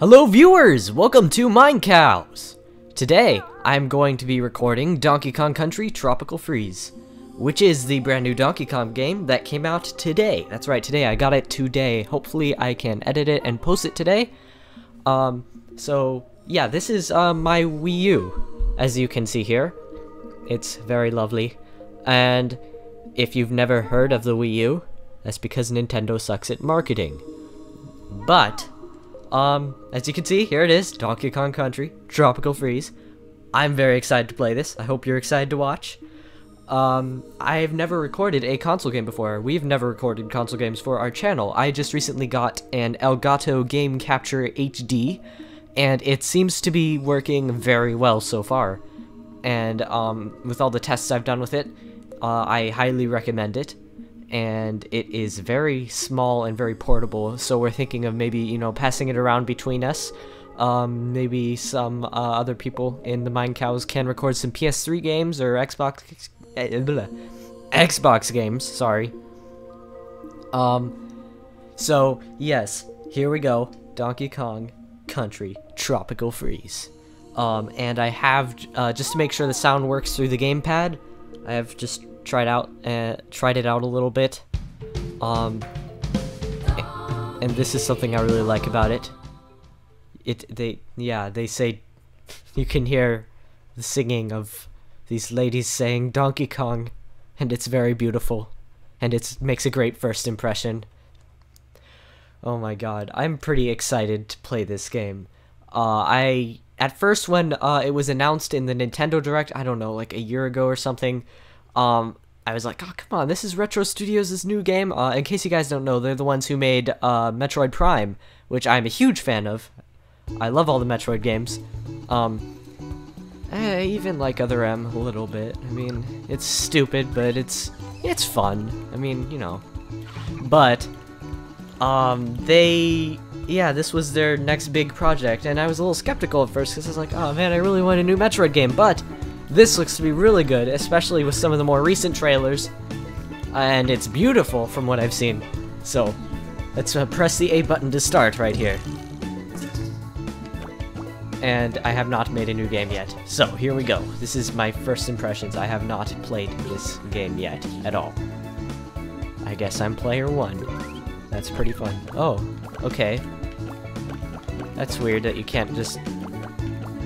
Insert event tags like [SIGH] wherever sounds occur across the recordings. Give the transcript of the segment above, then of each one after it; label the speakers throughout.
Speaker 1: Hello viewers! Welcome to Mine Cows! Today, I'm going to be recording Donkey Kong Country Tropical Freeze, which is the brand new Donkey Kong game that came out today. That's right, today. I got it today. Hopefully I can edit it and post it today. Um, so, yeah, this is uh, my Wii U, as you can see here. It's very lovely. And if you've never heard of the Wii U, that's because Nintendo sucks at marketing. But, um, as you can see, here it is, Donkey Kong Country, Tropical Freeze. I'm very excited to play this. I hope you're excited to watch. Um, I've never recorded a console game before. We've never recorded console games for our channel. I just recently got an Elgato Game Capture HD, and it seems to be working very well so far. And, um, with all the tests I've done with it, uh, I highly recommend it and it is very small and very portable. So we're thinking of maybe, you know, passing it around between us. Um, maybe some uh, other people in the Mine Cows can record some PS3 games or Xbox eh, Xbox games. Sorry. Um, so yes, here we go. Donkey Kong Country Tropical Freeze. Um, and I have uh, just to make sure the sound works through the gamepad. I have just tried out uh, tried it out a little bit. Um, and this is something I really like about it. It they yeah they say you can hear the singing of these ladies saying Donkey Kong, and it's very beautiful, and it makes a great first impression. Oh my god, I'm pretty excited to play this game. Uh, I at first when uh, it was announced in the Nintendo Direct, I don't know, like a year ago or something, um, I was like, oh, come on, this is Retro Studios' new game. Uh, in case you guys don't know, they're the ones who made uh, Metroid Prime, which I'm a huge fan of. I love all the Metroid games. Um, I even like Other M a little bit. I mean, it's stupid, but it's it's fun. I mean, you know. But, um, they, yeah, this was their next big project, and I was a little skeptical at first, because I was like, oh man, I really want a new Metroid game, but this looks to be really good, especially with some of the more recent trailers. And it's beautiful from what I've seen. So, let's uh, press the A button to start right here. And I have not made a new game yet. So, here we go. This is my first impressions. I have not played this game yet, at all. I guess I'm player one. That's pretty fun. Oh, okay. That's weird that you can't just...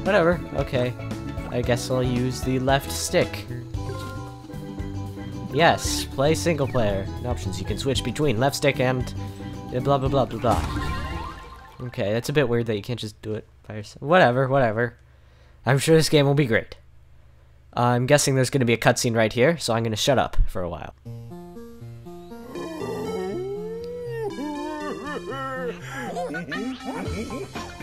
Speaker 1: Whatever, okay. I guess I'll use the left stick. Yes, play single player. Options you can switch between left stick and blah blah blah blah blah. Okay, that's a bit weird that you can't just do it by yourself. Whatever, whatever. I'm sure this game will be great. Uh, I'm guessing there's going to be a cutscene right here, so I'm going to shut up for a while. [LAUGHS]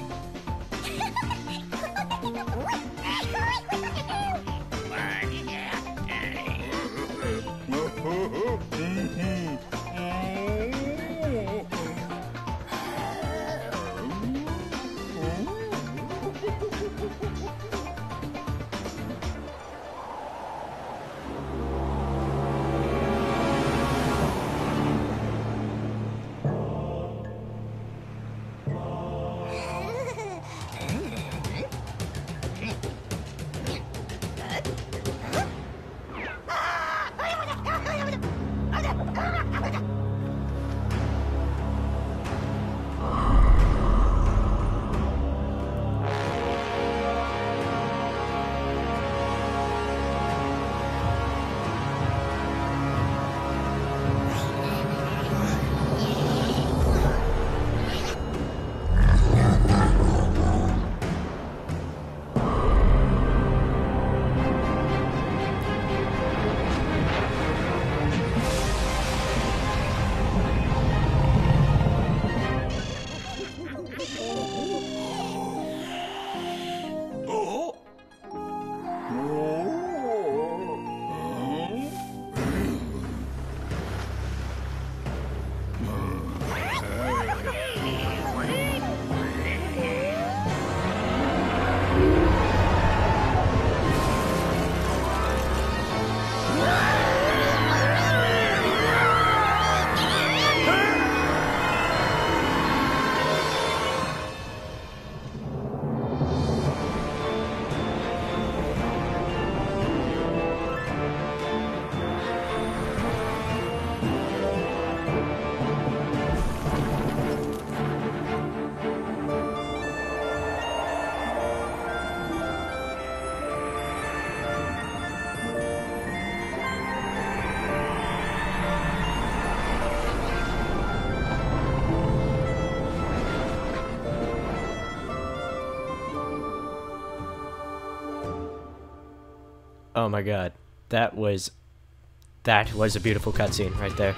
Speaker 1: Oh my god. That was... That was a beautiful cutscene right there.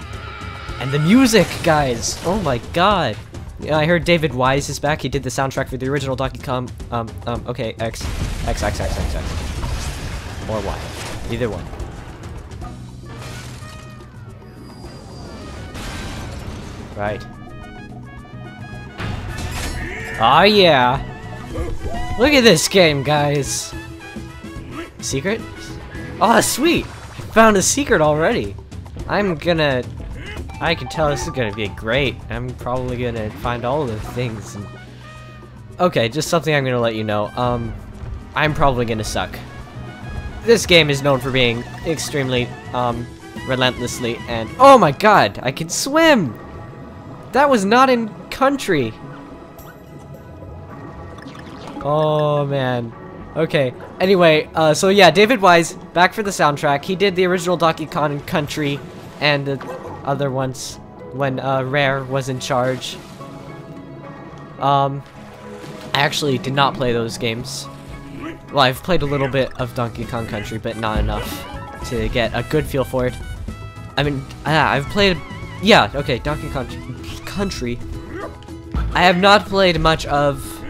Speaker 1: And the music, guys! Oh my god! I heard David Wise is back. He did the soundtrack for the original Donkey Kong. Um, um, okay, X. X, X, X, X, X. Or Y. Either one. Right. Oh yeah! Look at this game, guys! Secret? Oh, sweet! Found a secret already! I'm gonna... I can tell this is gonna be great. I'm probably gonna find all the things. And... Okay, just something I'm gonna let you know. Um, I'm probably gonna suck. This game is known for being extremely, um, relentlessly and- Oh my god! I can swim! That was not in country! Oh man. Okay. Anyway, uh, so yeah, David Wise back for the soundtrack. He did the original Donkey Kong Country and the other ones when uh, Rare was in charge. Um, I actually did not play those games. Well, I've played a little bit of Donkey Kong Country, but not enough to get a good feel for it. I mean, I've played, yeah, okay, Donkey Kong Country. I have not played much of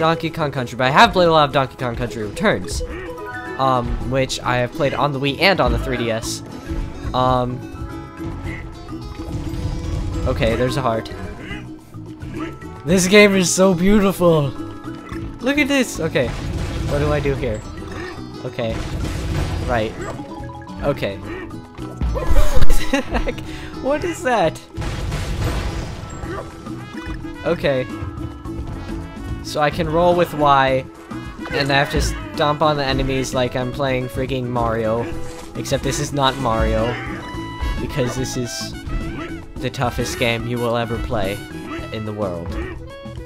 Speaker 1: Donkey Kong Country, but I have played a lot of Donkey Kong Country Returns, um, which I have played on the Wii and on the 3DS. Um, okay, there's a heart. This game is so beautiful. Look at this. Okay, what do I do here? Okay, right. Okay. [LAUGHS] what is that? Okay. So I can roll with Y, and I have to stomp on the enemies like I'm playing frigging Mario. Except this is not Mario, because this is the toughest game you will ever play in the world.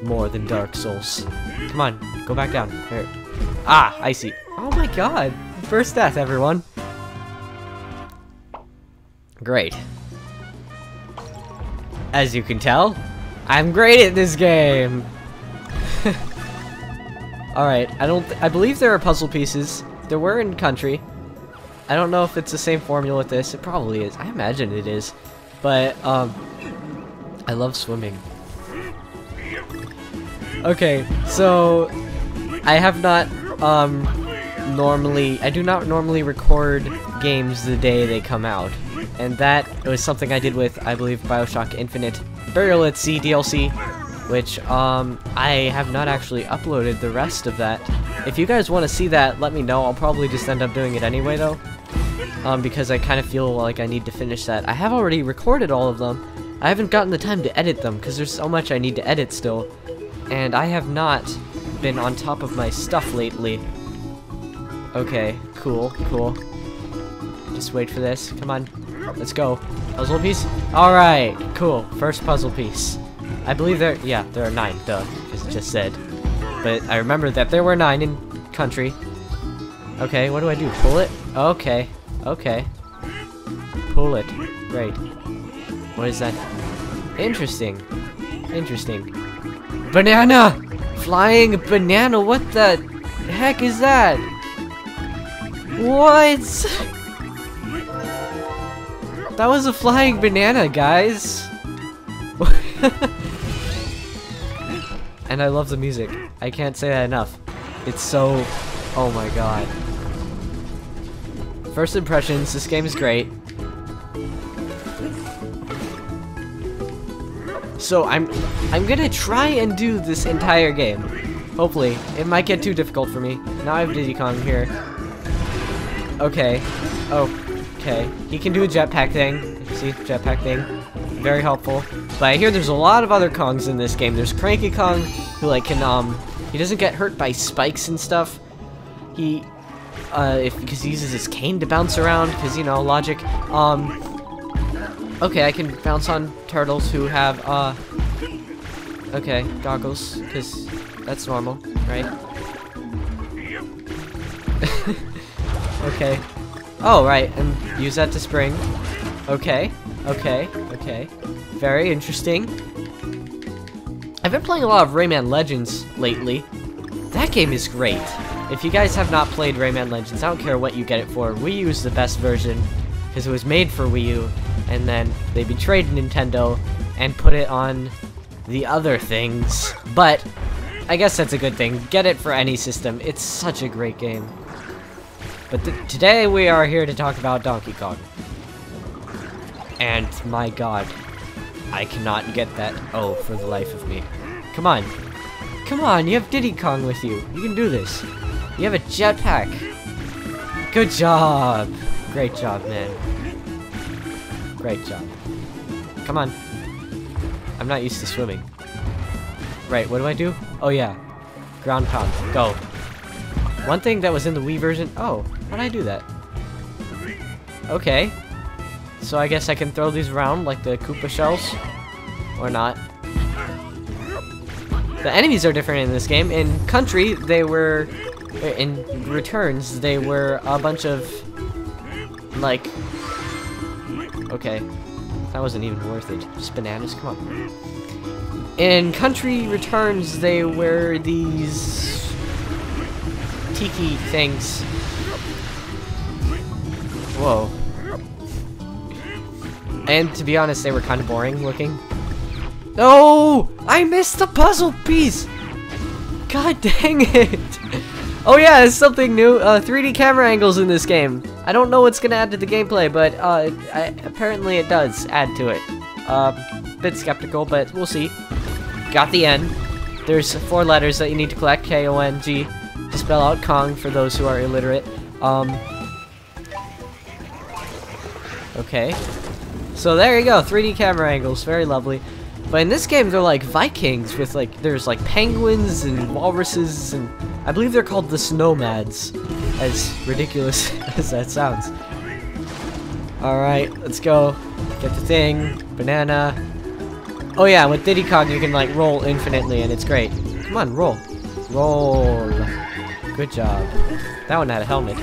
Speaker 1: More than Dark Souls. Come on, go back down. Here. Ah, I see. Oh my god. First death, everyone. Great. As you can tell, I'm great at this game. Alright, I don't- I believe there are puzzle pieces. There were in Country. I don't know if it's the same formula with this. It probably is. I imagine it is. But, um, I love swimming. Okay, so, I have not, um, normally- I do not normally record games the day they come out. And that was something I did with, I believe, Bioshock Infinite Burial at Sea DLC, which um, I have not actually uploaded the rest of that. If you guys want to see that, let me know. I'll probably just end up doing it anyway, though, um, because I kind of feel like I need to finish that. I have already recorded all of them. I haven't gotten the time to edit them, because there's so much I need to edit still, and I have not been on top of my stuff lately. Okay, cool, cool. Just wait for this. Come on. Let's go. Puzzle piece? Alright, cool. First puzzle piece. I believe there, yeah, there are nine, duh, because it just said. But I remember that there were nine in country. Okay, what do I do? Pull it? Okay, okay. Pull it. Great. What is that? Interesting. Interesting. Banana! Flying banana, what the heck is that? What? That was a flying banana, guys! [LAUGHS] and I love the music. I can't say that enough. It's so... Oh my god. First impressions, this game is great. So I'm I'm gonna try and do this entire game. Hopefully. It might get too difficult for me. Now I have Diddy Kong here. Okay. Oh. Okay. He can do a jetpack thing. See, jetpack thing. Very helpful. But I hear there's a lot of other Kongs in this game. There's Cranky Kong, who like can um he doesn't get hurt by spikes and stuff. He uh if because he uses his cane to bounce around, because you know, logic. Um Okay, I can bounce on turtles who have uh Okay, goggles, because that's normal, right? [LAUGHS] okay. Oh, right, and use that to spring. Okay, okay, okay. Very interesting. I've been playing a lot of Rayman Legends lately. That game is great. if you guys have not played Rayman Legends, I don't care what you get it for. Wii U is the best version because it was made for Wii U, and then they betrayed Nintendo and put it on the other things. But I guess that's a good thing. Get it for any system. It's such a great game. But today we are here to talk about Donkey Kong. And my god, I cannot get that Oh for the life of me. Come on. Come on, you have Diddy Kong with you. You can do this. You have a jetpack. Good job. Great job, man. Great job. Come on. I'm not used to swimming. Right, what do I do? Oh yeah. Ground pound. Go. One thing that was in the Wii version... Oh, how did I do that? Okay. So I guess I can throw these around like the Koopa shells? Or not. The enemies are different in this game. In Country, they were... Eh, in Returns, they were a bunch of... Like... Okay. That wasn't even worth it. Just bananas? Come on. In Country Returns, they were these tiki things. Whoa. And to be honest, they were kind of boring looking. No! I missed the puzzle piece! God dang it! [LAUGHS] Oh yeah, it's something new. Uh, 3D camera angles in this game. I don't know what's gonna add to the gameplay, but uh, I, apparently it does add to it. Uh, bit skeptical, but we'll see. Got the N. There's four letters that you need to collect, K-O-N-G to spell out Kong for those who are illiterate. Um, okay. So there you go, 3D camera angles, very lovely. But in this game, they're like Vikings with like, there's like penguins and walruses and I believe they're called the Snowmads, as ridiculous [LAUGHS] as that sounds. Alright, let's go. Get the thing, banana. Oh yeah, with Diddy Kong you can like roll infinitely and it's great. Come on, roll. Roll. Good job. That one had a helmet.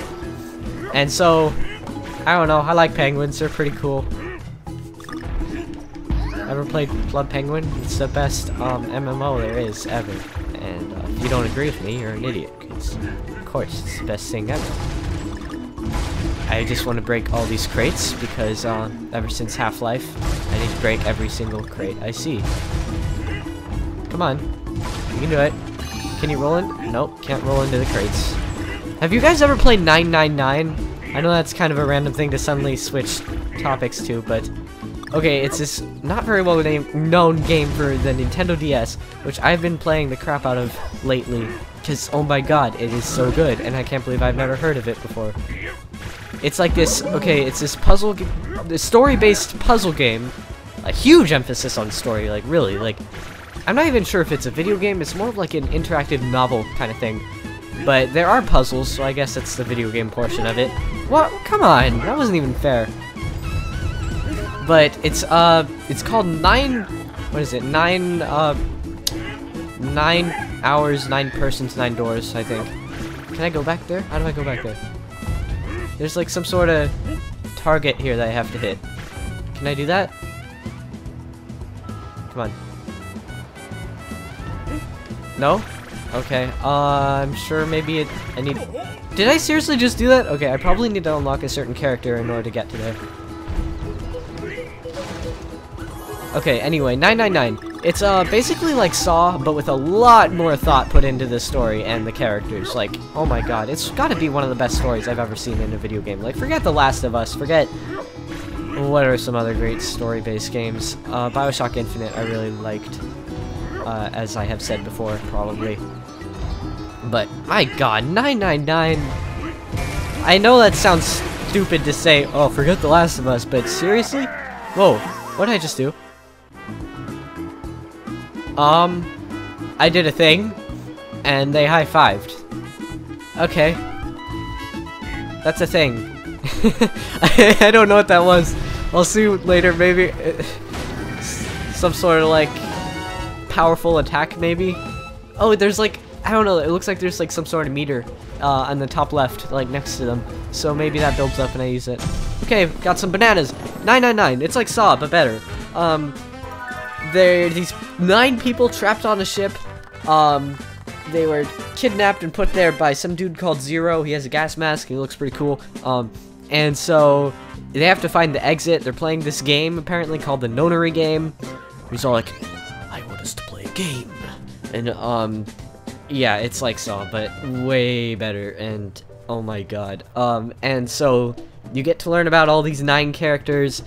Speaker 1: And so, I don't know, I like penguins, they're pretty cool. Ever played Club Penguin? It's the best um, MMO there is, ever. And uh, if you don't agree with me, you're an idiot, because, of course, it's the best thing ever. I just want to break all these crates, because uh, ever since Half-Life, I need to break every single crate I see. Come on. You can do it. Can you roll in? Nope, can't roll into the crates. Have you guys ever played 999? I know that's kind of a random thing to suddenly switch topics to, but... Okay, it's this not very well known game for the Nintendo DS, which I've been playing the crap out of lately, because oh my god, it is so good, and I can't believe I've never heard of it before. It's like this, okay, it's this puzzle, this story-based puzzle game, a huge emphasis on story, like really, like I'm not even sure if it's a video game, it's more of like an interactive novel kind of thing. But there are puzzles, so I guess that's the video game portion of it. What? Come on, that wasn't even fair. But it's, uh, it's called Nine, what is it, Nine, uh, Nine Hours, Nine Persons, Nine Doors, I think. Can I go back there? How do I go back there? There's like some sort of target here that I have to hit. Can I do that? Come on. No? Okay, uh, I'm sure maybe it, I need... Did I seriously just do that? Okay, I probably need to unlock a certain character in order to get to there. Okay, anyway, 999. It's uh, basically like Saw, but with a lot more thought put into the story and the characters. Like, oh my god, it's gotta be one of the best stories I've ever seen in a video game. Like, forget The Last of Us, forget... What are some other great story-based games? Uh, Bioshock Infinite I really liked uh, as I have said before, probably. But, my god, 999... I know that sounds stupid to say, oh, forget The Last of Us, but seriously? Whoa, what did I just do? Um, I did a thing, and they high-fived. Okay. That's a thing. [LAUGHS] I, don't know what that was. I'll see later, maybe. [LAUGHS] Some sort of, like, powerful attack, maybe? Oh, there's like, I don't know, it looks like there's like some sort of meter uh, on the top left, like next to them. So maybe that builds up and I use it. Okay, got some bananas. 999, it's like Saw, but better. Um, there are these nine people trapped on a ship. Um, they were kidnapped and put there by some dude called Zero. He has a gas mask. He looks pretty cool. Um, and so they have to find the exit. They're playing this game apparently called the Nonary game. He's all like, "I want us to play a game," and um, yeah, it's like Saw, but way better. And oh my god. Um, and so you get to learn about all these nine characters.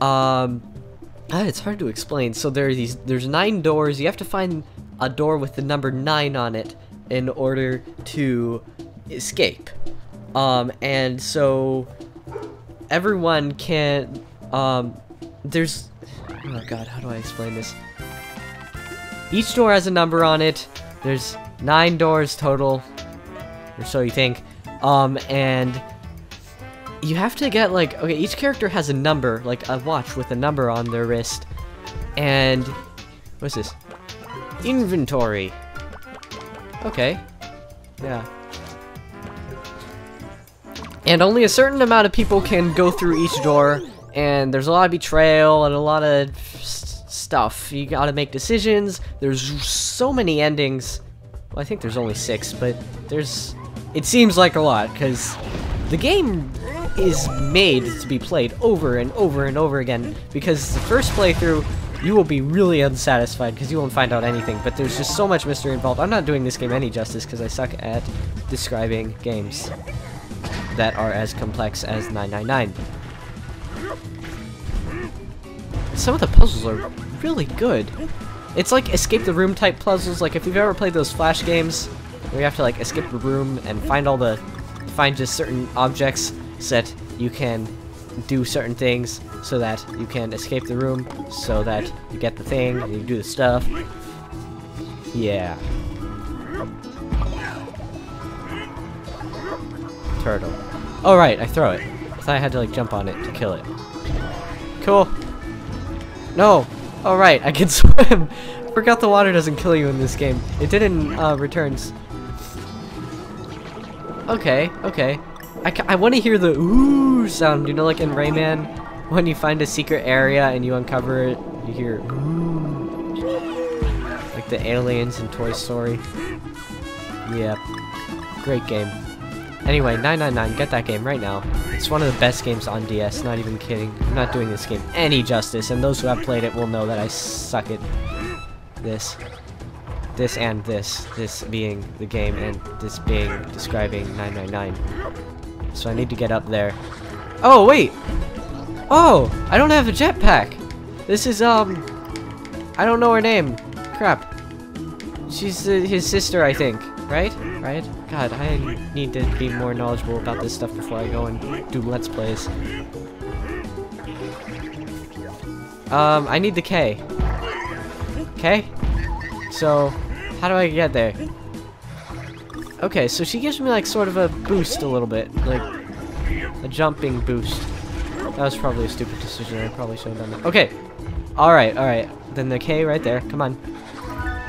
Speaker 1: Um, ah, it's hard to explain. So there are these. There's nine doors. You have to find a door with the number nine on it in order to escape. Um, and so everyone can. Um, there's. Oh god, how do I explain this? Each door has a number on it. There's nine doors total, or so you think. Um, and you have to get like okay each character has a number like a watch with a number on their wrist. And what's this? Inventory. Okay. Yeah. And only a certain amount of people can go through each door and there's a lot of betrayal and a lot of stuff. You gotta make decisions. There's so many endings. Well I think there's only six but there's it seems like a lot because the game is made to be played over and over and over again because the first playthrough you will be really unsatisfied because you won't find out anything. But there's just so much mystery involved. I'm not doing this game any justice because i suck at describing games that are as complex as 999 some of the puzzles are really good. It's like escape the room type puzzles. Like if you've ever played those flash games where you have to like escape the room and find all the find just certain objects that you can do certain things so that you can escape the room so that you get the thing and you do the stuff. Yeah. Turtle. Oh right, I throw it. I thought I had to like jump on it to kill it. Cool. No! Oh right, I can [LAUGHS] swim! Forgot the water doesn't kill you in this game. It did in uh, Returns. Okay, okay. I, I want to hear the ooh sound, you know, like in Rayman, when you find a secret area and you uncover it, you hear ooh. Like the aliens in Toy Story. Yep. Great game. Anyway, 999, get that game right now. It's one of the best games on DS, not even kidding. I'm not doing this game any justice, and those who have played it will know that I suck at this. This and this. This being the game, and this being describing 999. So I need to get up there. Oh, wait! Oh! I don't have a jetpack! This is, um... I don't know her name. Crap. She's uh, his sister, I think. Right? Right? God, I need to be more knowledgeable about this stuff before I go and do Let's Plays. Um, I need the K. Okay? So, how do I get there? Okay, so she gives me like sort of a boost a little bit, like a jumping boost. That was probably a stupid decision. I probably should have done that. Okay. All right, all right. Then the K right there. Come on.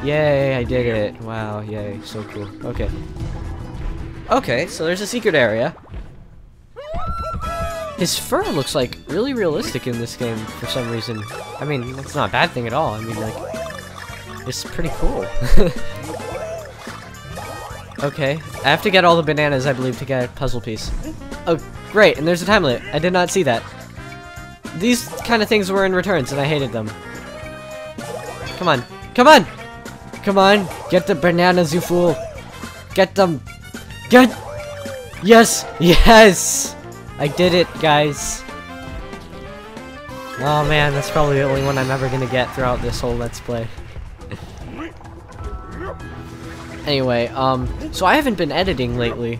Speaker 1: Yay, I did it. Wow, yay. So cool. Okay. Okay, so there's a secret area. His fur looks like really realistic in this game for some reason. I mean, that's not a bad thing at all. I mean, like, it's pretty cool. [LAUGHS] Okay. I have to get all the bananas, I believe, to get a puzzle piece. Oh, great, and there's a time limit. I did not see that. These kind of things were in returns, and I hated them. Come on. Come on! Come on! Get the bananas, you fool! Get them! Get! Yes! Yes! I did it, guys. Oh man, that's probably the only one I'm ever gonna get throughout this whole Let's Play. Anyway, um, so I haven't been editing lately,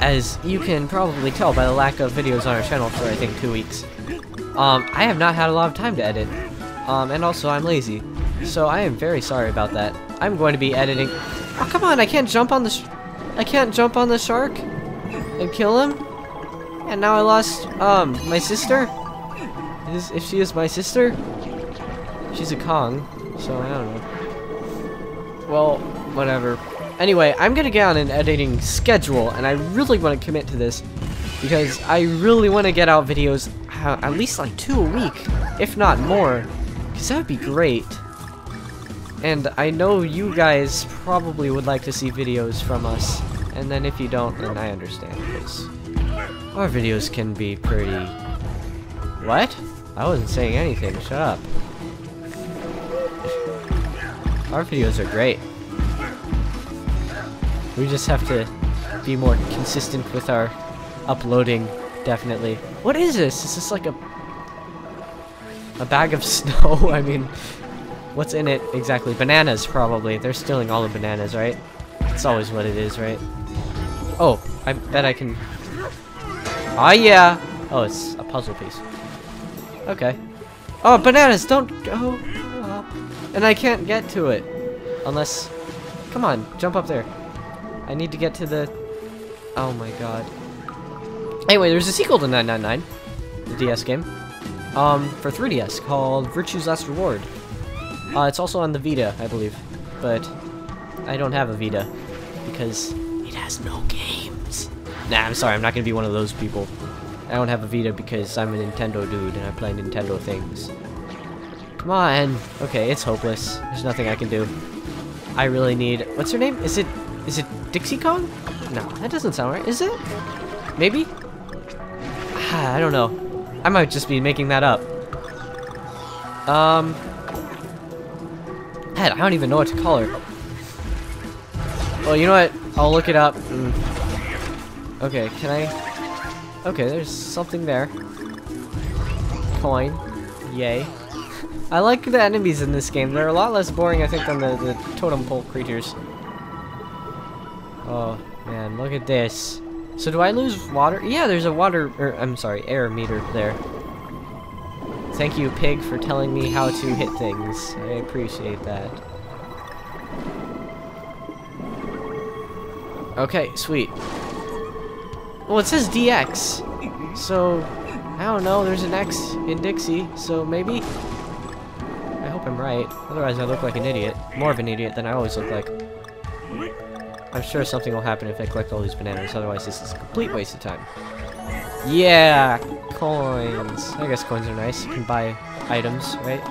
Speaker 1: as you can probably tell by the lack of videos on our channel for, I think, two weeks. Um, I have not had a lot of time to edit, um, and also I'm lazy, so I am very sorry about that. I'm going to be editing- Oh, come on, I can't jump on the I can't jump on the shark and kill him? And now I lost, um, my sister? Is, if she is my sister? She's a Kong, so I don't know. Well, whatever. Anyway, I'm gonna get on an editing schedule, and I really want to commit to this, because I really want to get out videos uh, at least like two a week, if not more, because that would be great. And I know you guys probably would like to see videos from us. And then if you don't, then I understand, because our videos can be pretty... What? I wasn't saying anything, shut up. Our videos are great. We just have to be more consistent with our uploading, definitely. What is this? Is this like a... A bag of [LAUGHS] snow? [LAUGHS] I mean, what's in it exactly? Bananas, probably. They're stealing all the bananas, right? It's always what it is, right? Oh, I bet I can... Ah, yeah! Oh, it's a puzzle piece. Okay. Oh, bananas! Don't go! Uh, and I can't get to it. Unless... Come on, jump up there. I need to get to the... Oh my god. Anyway, there's a sequel to 999, the DS game, um, for 3DS called Virtue's Last Reward. Uh, it's also on the Vita, I believe, but I don't have a Vita because it has no games. Nah, I'm sorry, I'm not gonna be one of those people. I don't have a Vita because I'm a Nintendo dude and I play Nintendo things. Come on. Okay, it's hopeless. There's nothing I can do. I really need... What's her name? Is it... Is it Dixie Kong? No, that doesn't sound right. Is it? Maybe? Ah, I don't know. I might just be making that up. Um... Head, I don't even know what to call her. Well, you know what? I'll look it up. Mm. Okay, can I... Okay, there's something there. Coin. Yay. [LAUGHS] I like the enemies in this game. They're a lot less boring, I think, than the, the totem pole creatures. Oh, man, look at this. So do I lose water? Yeah, there's a water, or I'm sorry, air meter there. Thank you, Pig, for telling me how to hit things. I appreciate that. Okay, sweet. Well, it says DX. So, I don't know, there's an X in Dixie, so maybe? I hope I'm right. Otherwise, I look like an idiot. More of an idiot than I always look like. I'm sure something will happen if I collect all these bananas, otherwise this is a complete waste of time. Yeah! Coins! I guess coins are nice. You can buy items, right?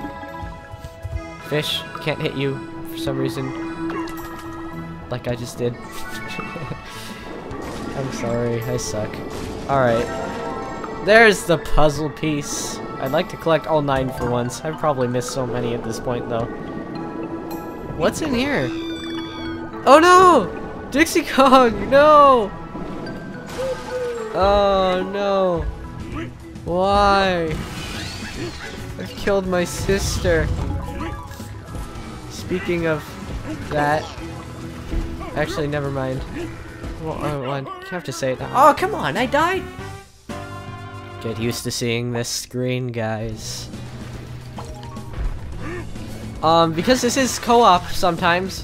Speaker 1: Fish can't hit you for some reason. Like I just did. [LAUGHS] I'm sorry, I suck. Alright. There's the puzzle piece. I'd like to collect all nine for once. I've probably missed so many at this point, though. What's in here? Oh no! Dixie Kong, [LAUGHS] no! Oh no. Why? I've killed my sister. Speaking of that. Actually, never mind. Well, I have to say it now. Oh, come on, I died! Get used to seeing this screen, guys. Um, because this is co-op sometimes,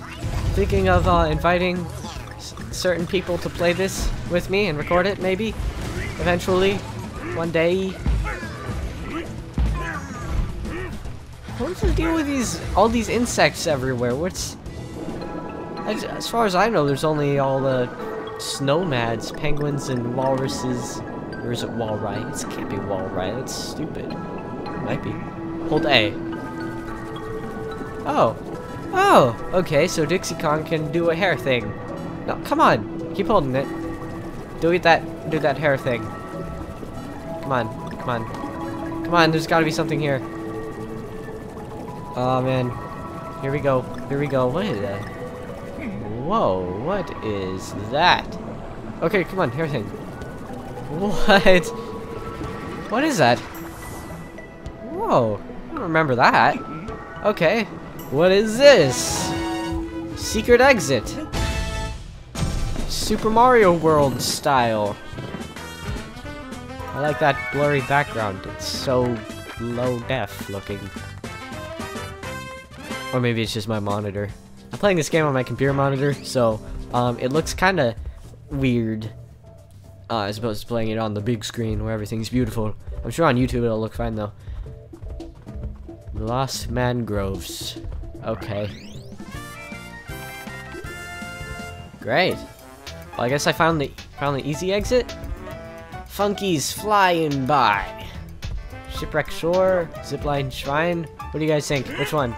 Speaker 1: thinking of uh, inviting certain people to play this with me and record it, maybe? Eventually? One day? What's the deal with these, all these insects everywhere? What's... As, far as I know, there's only all the snowmads, penguins, and walruses. Or is it walrus? It can't be walrus. That's stupid. Might be. Hold A. Oh. Oh, okay, so Dixie Kong can do a hair thing. No, come on. Keep holding it. Do that, do that hair thing. Come on, come on. Come on, there's gotta be something here. Oh, man. Here we go. Here we go. What is that? Whoa, what is that? Okay, come on, hair thing. What? What is that? Whoa, I don't remember that. Okay, what is this? Secret exit. Super Mario World style. I like that blurry background. It's so low def looking. Or maybe it's just my monitor. I'm playing this game on my computer monitor, so um, it looks kind of weird uh, as opposed to playing it on the big screen where everything's beautiful. I'm sure on YouTube it'll look fine though. Lost Mangroves. Okay. Great. Well, I guess I found the found the easy exit. Funkies flying by. Shipwreck Shore, Zipline Shrine. What do you guys think? Which one?